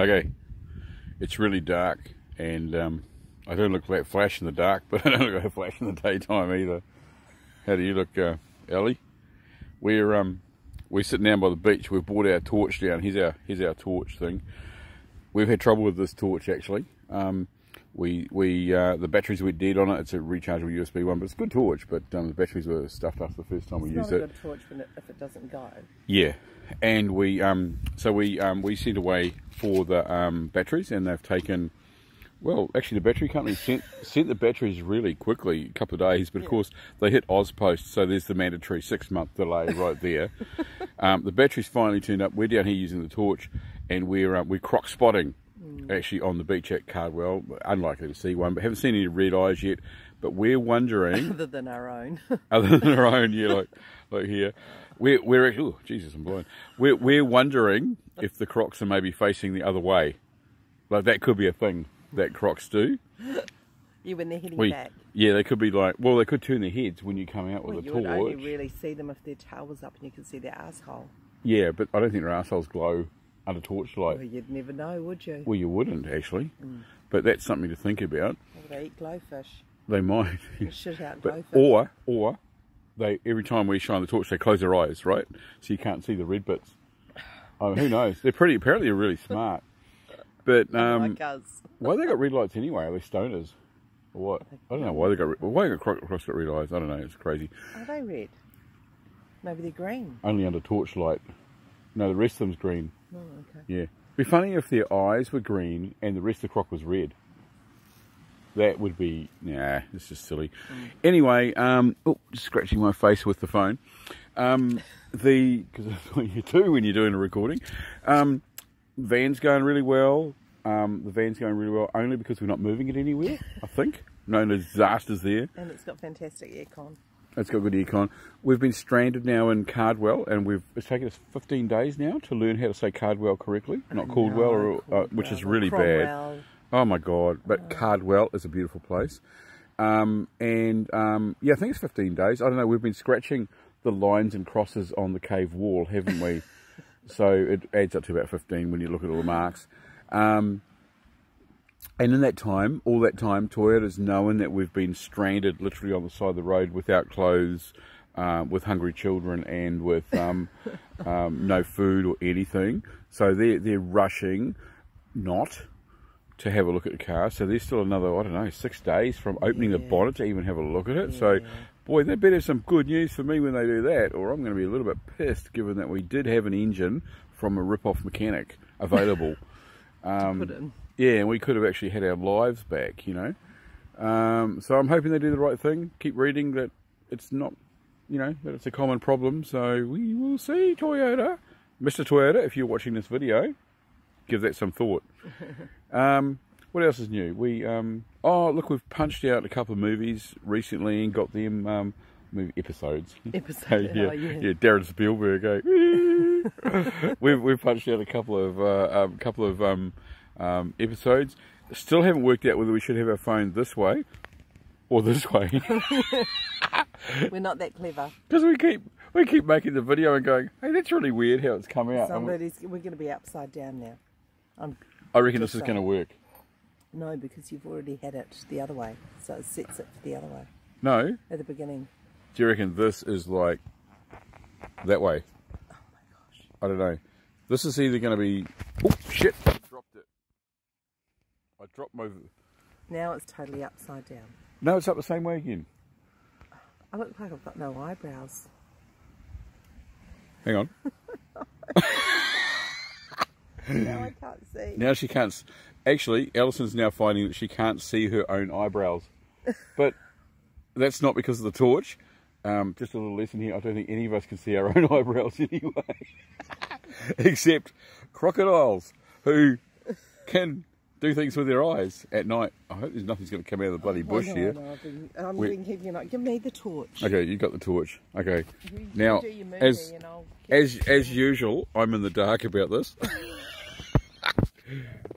Okay, it's really dark, and um, I don't look like flash in the dark, but I don't look like flash in the daytime either. How do you look, uh, Ellie? We're um, we're sitting down by the beach. We've brought our torch down. Here's our here's our torch thing. We've had trouble with this torch actually. Um, we we uh, the batteries were dead on it. It's a rechargeable USB one, but it's a good torch. But um, the batteries were stuffed after the first time it's we used it. it. not a good torch it, if it doesn't go. Yeah, and we um so we um we sent away for the um batteries, and they've taken. Well, actually, the battery company sent sent the batteries really quickly, a couple of days. But of Yeah. course, they hit Ozpost, so there's the mandatory six month delay right there. um, the batteries finally turned up. We're down here using the torch, and we're um, we're croc spotting Hmm. actually on the beach at Cardwell. Unlikely to see one, but haven't seen any red eyes yet. But we're wondering Other than our own. other than our own, yeah, like like here. We're we're oh Jesus, I'm blind. We're we're wondering if the crocs are maybe facing the other way. Like that could be a thing that crocs do. you when they're heading We, back. yeah, they could be like well, they could turn their heads when you come out with Well, a you would only really see them if their tail was up and you could see their asshole. Yeah, but I don't think their assholes glow under torchlight. Well, you'd never know, would you? Well, you wouldn't actually, Mm. but that's something to think about. Or they eat glowfish. They might, They shit out but glowfish. or or they every time we shine the torch, they close their eyes, right? So you can't see the red bits. Oh, who knows? They're pretty. Apparently, they're really smart. But um, like us. why they got red lights anyway? Are they stoners? Or what? I don't know why they got red, why they got cro- cross got red eyes. I don't know. It's crazy. Are they red? Maybe they're green. Only under torchlight. No, the rest of them's green. Oh, okay. Yeah. Be funny if their eyes were green and the rest of the croc was red. That would be nah. It's just silly. Anyway, um, oh, just scratching my face with the phone. Um, the because that's what you do when you're doing a recording. Um, van's going really well. Um, the van's going really well only because we're not moving it anywhere. I think no disasters there. And it's got fantastic aircon. It's got good econ. We've been stranded now in Cardwell, and we've it's taken us 15 days now to learn how to say Cardwell correctly, not Caldwell, or, uh, which is Caldwell, really bad. Oh my god! But Cardwell is a beautiful place, um, and um, yeah, I think it's 15 days. I don't know. We've been scratching the lines and crosses on the cave wall, haven't we? so it adds up to about 15 when you look at all the marks. Um, and in that time, all that time, Toyota's knowing that we've been stranded literally on the side of the road without clothes, um, with hungry children, and with um, um, no food or anything. So they're they're rushing, not to have a look at the car. So there's still another I don't know six days from opening the Yeah. bonnet to even have a look at it. So. Boy, they better have some good news for me when they do that, or I'm going to be a little bit pissed given that we did have an engine from a rip-off mechanic available. Um. Yeah, and we could have actually had our lives back, you know. Um, so I'm hoping they do the right thing. Keep reading that it's not, you know, that it's a common problem. So we will see, Toyota. Mr. Toyota, if you're watching this video, give that some thought. um, what else is new? We, um, oh, look, we've punched out a couple of movies recently and got them um, movie episodes. Episode. yeah, oh, yeah. yeah, Darren Spielberg. Eh? we've we've punched out a couple of uh, um, couple of um, um, episodes. Still haven't worked out whether we should have our phone this way or this way We're not that clever. because we keep we keep making the video and going, hey, that's really weird how it's come out. Somebody's. We're going to be upside down now. I'm I reckon this is going to work. no because you've already had it the other way, so it sets it for the other way No, at the beginning. do you reckon this is like that way? Oh my gosh. I don't know. This is either going to be. Oh shit! I dropped it. I dropped my. Now it's totally upside down. No, it's up the same way again. I look like I've got no eyebrows. Hang on. now I can't see. Now she can't. Actually, Alison's now finding that she can't see her own eyebrows. But that's not because of the torch. Um, just a little lesson here. I don't think any of us can see our own eyebrows anyway. Except crocodiles who can do things with their eyes at night. I hope there's nothing's going to come out of the bloody bush I know, here. Know, I've been, I'm We- been keeping an eye. Give me the torch. Okay, you got the torch. Okay. You- Now, as- As as usual, I'm in the dark about this.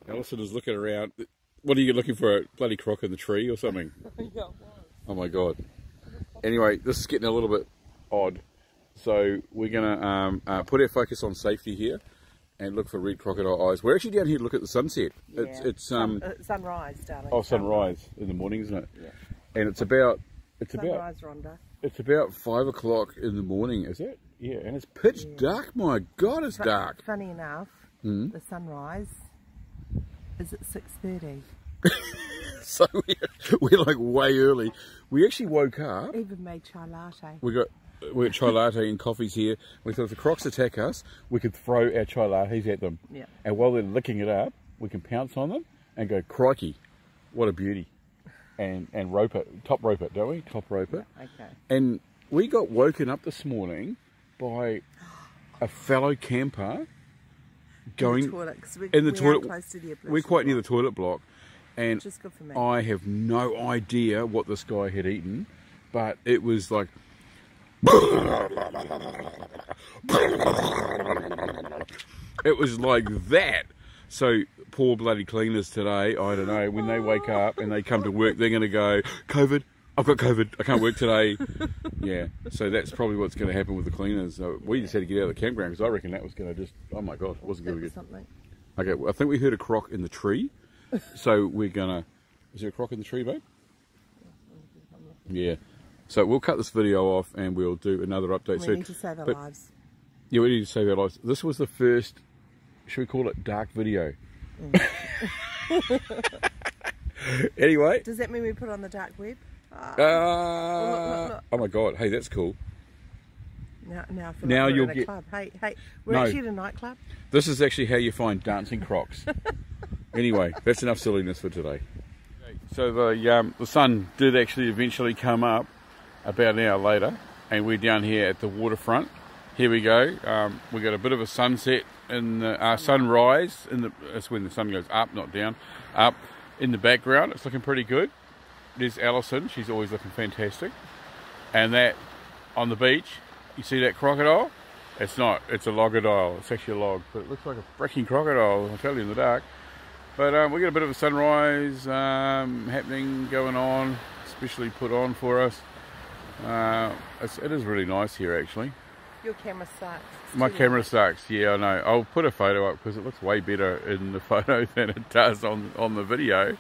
Alison is looking around. What are you looking for? A bloody croc in the tree or something? Yeah, Oh my god. Anyway, this is getting a little bit odd. So we're gonna um, uh, put our focus on safety here. And look for red crocodile eyes. We're actually down here to look at the sunset. It's Yeah. it's um Sun- uh, sunrise, darling. oh sunrise in the morning, isn't it? Yeah. And it's about it's about Sunrise, Rhonda. it's about five o'clock in the morning, is it? Yeah, and it's pitch dark. My God, it's Fu- dark. Funny enough, Hmm? the sunrise is at six thirty. So we're, we're like way early. We actually woke up. Even made chai latte. We got we got chai latte and coffees here. We thought if the crocs attack us, we could throw our chai lattes at them. Yeah. And while they're licking it up, we can pounce on them and go, crikey, what a beauty. And and rope it, top rope it, don't we? Top rope it. Okay. And we got woken up this morning by a fellow camper going in the toilet, 'cause we, in the toilet. Are close to the We're quite near the toilet block, and Which good for me. I have no idea what this guy had eaten, but it was like. It was like that. So poor bloody cleaners today. I don't know when they wake up and they come to work, they're going to go COVID. I've got COVID. I can't work today. yeah. So that's probably what's going to happen with the cleaners. So we just had to get out of the campground because I reckon that was going to just. Oh my god, it wasn't going to get. something. Okay, well, I think we heard a croc in the tree. So we're gonna. Is there a croc in the tree, babe? Yeah. So we'll cut this video off and we'll do another update. We so, need to save our but- lives. Yeah, we need to save our lives. This was the first. Should we call it dark video? anyway. Does that mean we put on the dark web? Ah, Uh, look, look. oh my god! Hey, that's cool. now, now, now like you'll get- club. Hey, hey, we're No. actually at a nightclub. This is actually how you find dancing crocs. anyway, that's enough silliness for today. So the um, the sun did actually eventually come up about an hour later, and we're down here at the waterfront. Here we go. Um, we got a bit of a sunset in the uh, sunrise. In the that's when the sun goes up, not down. Up in the background, it's looking pretty good. There's Alison. She's always looking fantastic. And that on the beach, you see that crocodile? It's not. It's a logodile. It's actually a log, but it looks like a freaking crocodile. I'll tell you in the dark. But um, we got a bit of a sunrise um, happening, going on, especially put on for us. Uh, it's, it is really nice here, actually. Your camera sucks. It's My camera light. sucks. Yeah, I know. I'll put a photo up because it looks way better in the photo than it does on on the video.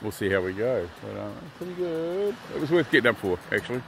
We'll see how we go. But uh, pretty good. It was worth getting up for, actually.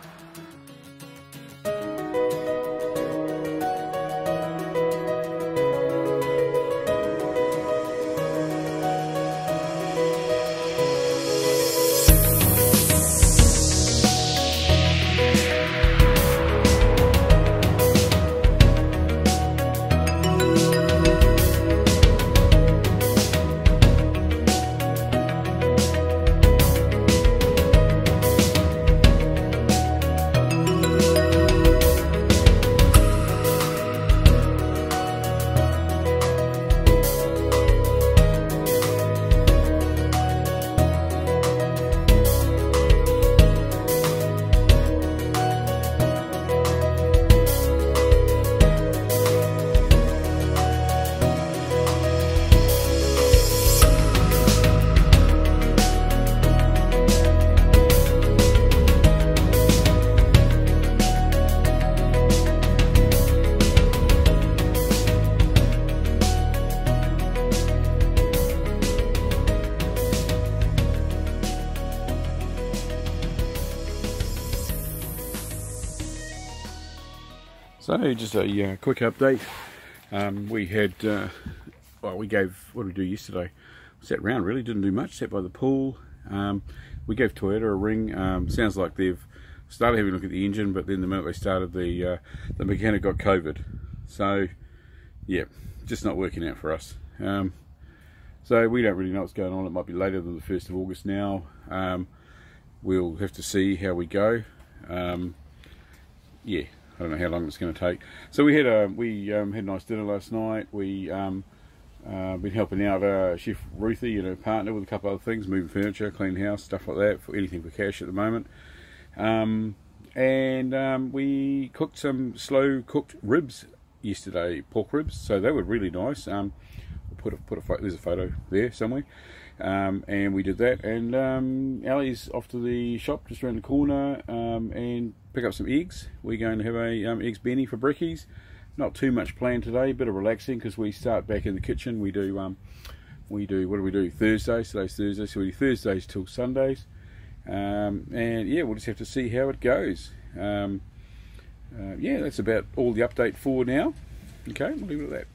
So just a uh, quick update. Um, we had, uh, well, we gave, what did we do yesterday? Sat round really, didn't do much, sat by the pool. Um, we gave Toyota a ring. Um, sounds like they've started having a look at the engine, but then the minute they started, the uh, the mechanic got COVID. So, yeah, just not working out for us. Um, so we don't really know what's going on. It might be later than the 1st of August now. Um, we'll have to see how we go. Um, yeah, I don't know how long it's going to take. So we had a we um, had a nice dinner last night. We um, uh, been helping out uh, Chef Ruthie and her partner with a couple of other things, moving furniture, clean house, stuff like that. For anything for cash at the moment. Um, and um, we cooked some slow cooked ribs yesterday, pork ribs. So they were really nice. Um, put a put a there's a photo there somewhere. Um, and we did that. And um, Ali's off to the shop just around the corner um, and pick up some eggs. We're going to have a um, eggs benny for brekkies. not too much planned today. A bit of relaxing because we start back in the kitchen. We do um, we do what do we do Thursdays? Today's Thursday, so we do Thursdays till Sundays. Um, and yeah, we'll just have to see how it goes. Um, uh, yeah, that's about all the update for now. Okay, we'll leave it at that.